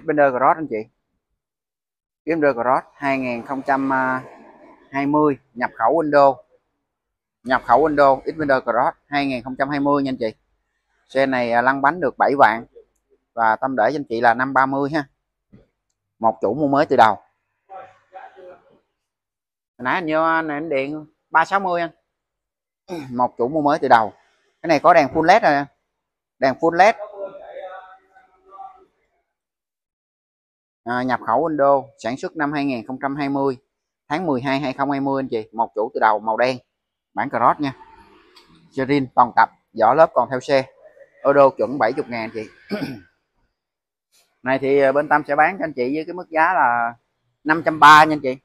Xpander Cross anh chị. Xpander Cross 2020 nhập khẩu Windows. Nhập khẩu Windows Xpander Cross 2020 nha anh chị. Xe này à, lăn bánh được 7 vạn và tâm để cho anh chị là 530 ha. Một chủ mua mới từ đầu. Hồi nãy anh nhớ anh, anh điện 360 anh. Một chủ mua mới từ đầu. Cái này có đèn full led rồi đèn full led. À, nhập khẩu indo sản xuất năm 2020 tháng 12 2020 anh chị một chủ từ đầu màu đen bản cross nha. Serin toàn tập vỏ lớp còn theo xe odo chuẩn 70 ngàn chị. Này thì à, bên Tâm sẽ bán cho anh chị với cái mức giá là 530 nha anh chị.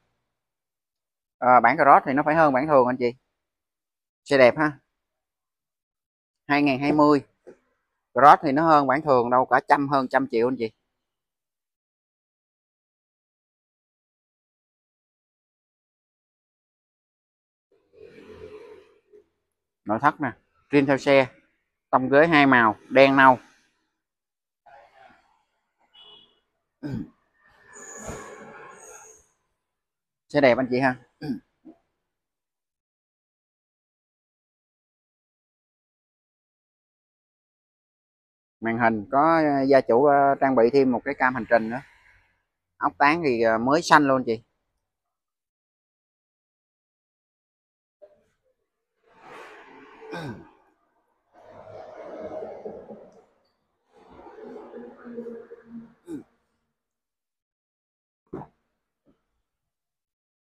À, bản cross thì nó phải hơn bản thường anh chị. Xe đẹp ha. 2020 cross thì nó hơn bản thường đâu cả trăm hơn trăm triệu anh chị. Nội thất nè rim theo xe, tông ghế hai màu, đen nâu. Xe đẹp anh chị ha. Màn hình có ờ, gia chủ ờ, trang bị thêm một cái cam hành trình nữa. Ốc tán thì ờ, mới xanh luôn chị.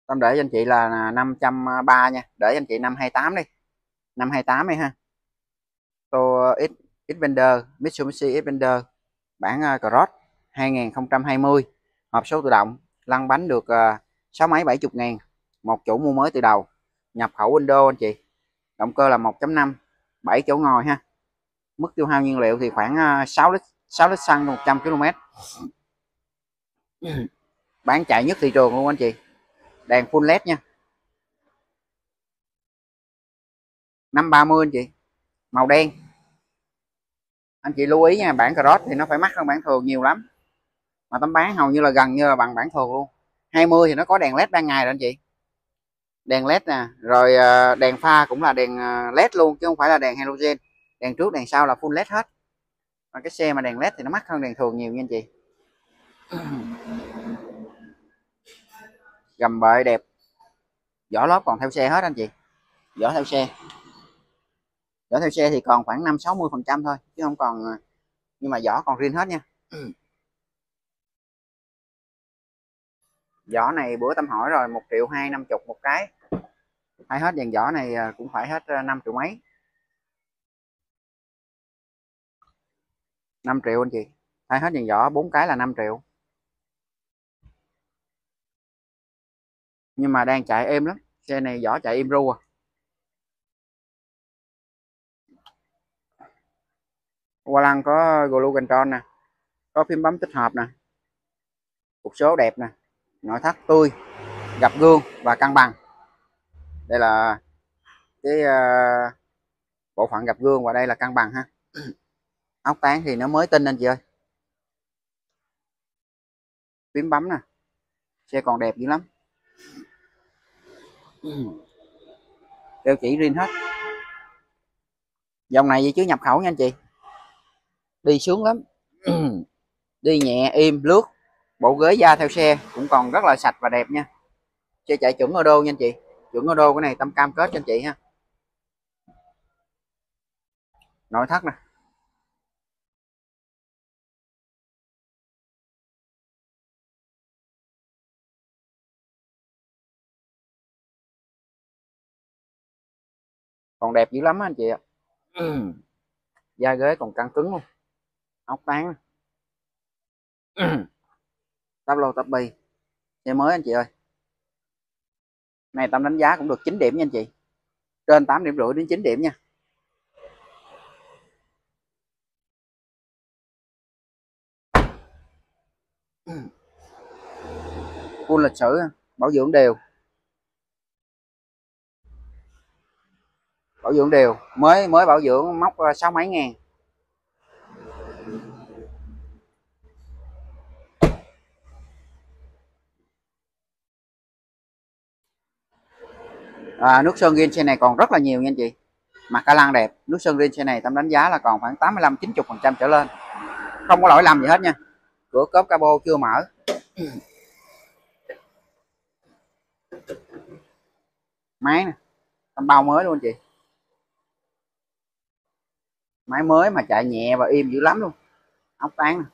Tâm để cho anh chị là 530 nha. Để cho anh chị 528 đi. 528 đi ha. Tô X Xpander Mitsubishi Xpander bản uh, Cross 2020 hộp số tự động lăn bánh được uh, 6 máy 70 ngàn. Một chủ mua mới từ đầu. Nhập khẩu Windows anh chị. Động cơ là 1.5 7 chỗ ngồi ha. Mức tiêu hao nhiên liệu thì khoảng à, 6 lít 6 lít xăng 100 km bán chạy nhất thị trường luôn anh chị đèn full led nha. 530 anh chị. Màu đen. Anh chị lưu ý nha bản cross thì nó phải mắc hơn bản thường nhiều lắm. Mà tấm bán hầu như là gần như là bằng bản thường luôn. 20 thì nó có đèn led ban ngày rồi anh chị. Đèn led nè, rồi ờ, đèn pha cũng là đèn ờ, led luôn chứ không phải là đèn halogen. Đèn trước, đèn sau là full led hết. Mà cái xe mà đèn led thì nó mắc hơn đèn thường nhiều nha anh chị gầm bệ đẹp. Vỏ lốp còn theo xe hết anh chị. Vỏ theo xe. Vỏ theo xe thì còn khoảng 5 60 phần trăm thôi, chứ không còn à, nhưng mà vỏ còn riêng hết nha. Vỏ này bữa tâm hỏi rồi, một triệu hai năm chục một cái. Hay hết dàn vỏ này à, cũng phải hết à, 5 triệu mấy. 5 triệu anh chị. Thay hết dàn vỏ bốn cái là 5 triệu. Nhưng mà đang chạy êm lắm. Xe này vỏ chạy im ru à. Qua lăng có glucantron nè có phím bấm tích hợp nè cục số đẹp nè nội thất tươi gặp gương và cân bằng. Đây là cái uh, bộ phận gặp gương và đây là cân bằng ha. Ốc tán thì nó mới tinh anh chị ơi. Phím bấm nè xe còn đẹp dữ lắm. Ừ. kêu chỉ riêng hết. Dòng này gì chứ nhập khẩu nha anh chị. Đi sướng lắm. Đi nhẹ, im, lướt. Bộ ghế da theo xe cũng còn rất là sạch và đẹp nha. Xe chạy chuẩn đô nha anh chị. Chuẩn đô cái này, tâm cam kết cho anh chị ha. Nội thất nè. Còn đẹp dữ lắm anh chị ạ. Da ghế còn căng cứng luôn. Ốc tán. Tắp lô tắp bi. Xe mới anh chị ơi. Này tâm đánh giá cũng được 9 điểm nha anh chị. Trên 8 điểm rưỡi đến 9 điểm nha. Full lịch sử bảo dưỡng đều bảo dưỡng đều. Mới mới bảo dưỡng móc sáu mấy ngàn. À, nước sơn riêng xe này còn rất là nhiều nha anh chị. Mặt ca lăng đẹp. Nước sơn riêng xe này tâm đánh giá là còn khoảng 85 90 phần trăm trở lên. Không có lỗi lầm gì hết nha. Cửa cốp cabo chưa mở. Máy nè. Tầm bao mới luôn anh chị máy mới mà chạy nhẹ và im dữ lắm luôn. Ốc tán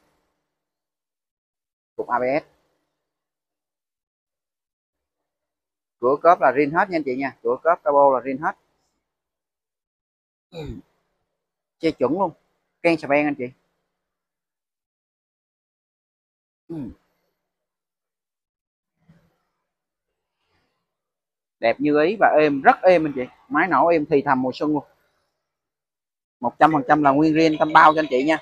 cục ABS cửa cốp là rin hết nha anh chị nha. Cửa cốp, cabo là rin hết. Che chuẩn luôn. Ken xà beng anh chị. Đẹp như ý và êm, rất êm anh chị. Máy nổ êm thì thầm mùa xuân luôn một trăm phần trăm là nguyên riêng tâm bao cho anh chị nha.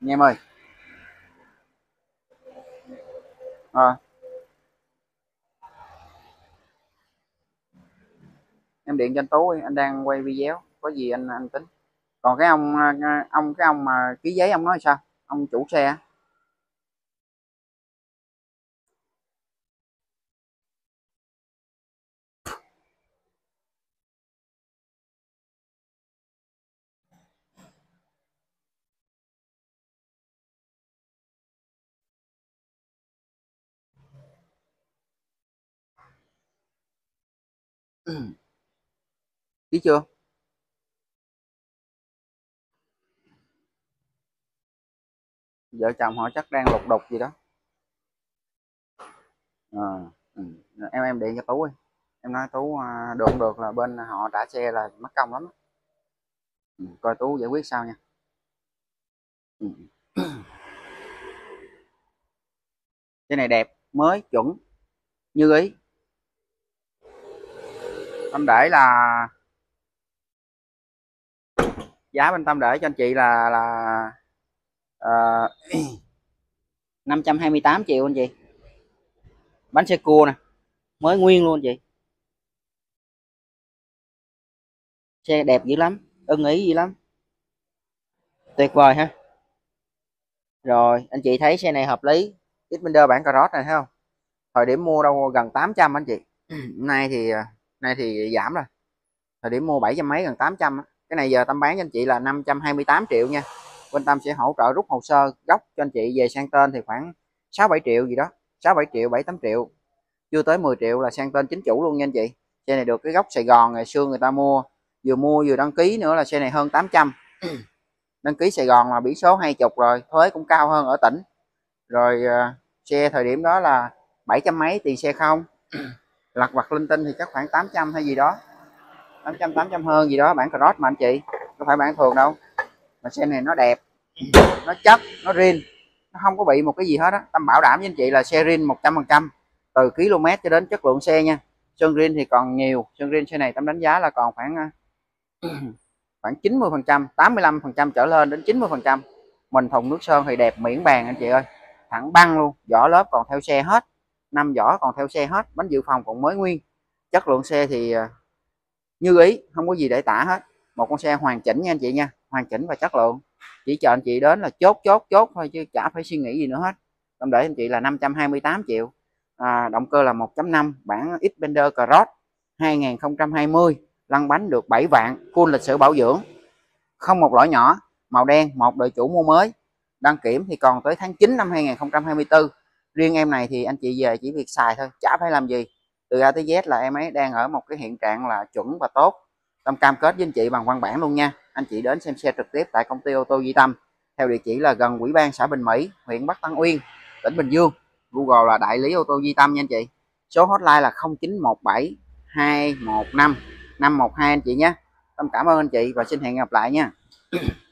Anh em ơi. À. em điện cho anh tú anh đang quay video, có gì anh anh tính. Còn cái ông à, à, ông, cái ông mà ký giấy ông nói sao? Ông chủ xe ký chưa? Vợ chồng họ chắc đang lục đục gì đó. À, ừ. em em điện cho tú ơi em nói tú à, được được là bên họ trả xe là mất công lắm ừ, coi tú giải quyết sao nha. Ừ. cái này đẹp mới chuẩn như ý tâm để là giá bên tâm để cho anh chị là là ờ, uh, 528 triệu anh chị. Bánh xe cua nè mới nguyên luôn chị. Xe đẹp dữ lắm ưng ý dữ lắm. Tuyệt vời ha. Rồi anh chị thấy xe này hợp lý. Xpander bản Cross này thấy không? Thời điểm mua đâu gần 800 anh chị. Nay thì ờ, nay thì giảm rồi. Thời điểm mua bảy trăm mấy gần 800 cái này giờ tâm bán cho anh chị là 528 triệu nha. Bên tâm sẽ hỗ trợ rút hồ sơ gốc cho anh chị về sang tên thì khoảng 6 7 triệu gì đó. 6 7 triệu 7 8 triệu. Chưa tới 10 triệu là sang tên chính chủ luôn nha anh chị. Xe này được cái gốc Sài Gòn ngày xưa người ta mua vừa mua vừa đăng ký nữa là xe này hơn 800 đăng ký Sài Gòn là biển số hai chục rồi thuế cũng cao hơn ở tỉnh. Rồi uh, xe thời điểm đó là 700 mấy tiền xe không lặt vặt linh tinh thì chắc khoảng 800 hay gì đó. 800 800 hơn gì đó. Bản cross mà anh chị không phải bản thường đâu. Mà xe này nó đẹp, nó chất, nó rin. Nó không có bị một cái gì hết á. Tâm bảo đảm với anh chị là xe rin 100 phần trăm, từ km cho đến chất lượng xe nha. Sơn rin thì còn nhiều. Sơn rin xe này tâm đánh giá là còn khoảng à, khoảng 90 phần trăm 85 phần trăm trở lên đến 90 phần trăm. Mình thùng nước sơn thì đẹp miễn bàn anh chị ơi. Thẳng băng luôn, vỏ lớp còn theo xe hết năm vỏ còn theo xe hết bánh dự phòng còn mới nguyên. Chất lượng xe thì à, như ý không có gì để tả hết. Một con xe hoàn chỉnh nha anh chị nha hoàn chỉnh và chất lượng. Chỉ chờ anh chị đến là chốt chốt chốt thôi chứ chả phải suy nghĩ gì nữa hết. Tâm để anh chị là 528 triệu à, động cơ là 1.5 bản Xpander Cross 2020 lăn bánh được 7 vạn full lịch sử bảo dưỡng. Không một lỗi nhỏ màu đen một đời chủ mua mới. Đăng kiểm thì còn tới tháng 9 năm 2024 riêng em này thì anh chị về chỉ việc xài thôi, chả phải làm gì. Từ A tới Z là em ấy đang ở một cái hiện trạng là chuẩn và tốt. Tâm cam kết với anh chị bằng văn bản luôn nha. Anh chị đến xem xe trực tiếp tại công ty ô tô Di Tâm. Theo địa chỉ là gần quỹ ban xã Bình Mỹ, huyện Bắc Tân Uyên, tỉnh Bình Dương. Google là đại lý ô tô Di Tâm nha anh chị. Số hotline là 0917 215 512 anh chị nhé. Tâm cảm ơn anh chị và xin hẹn gặp lại nha.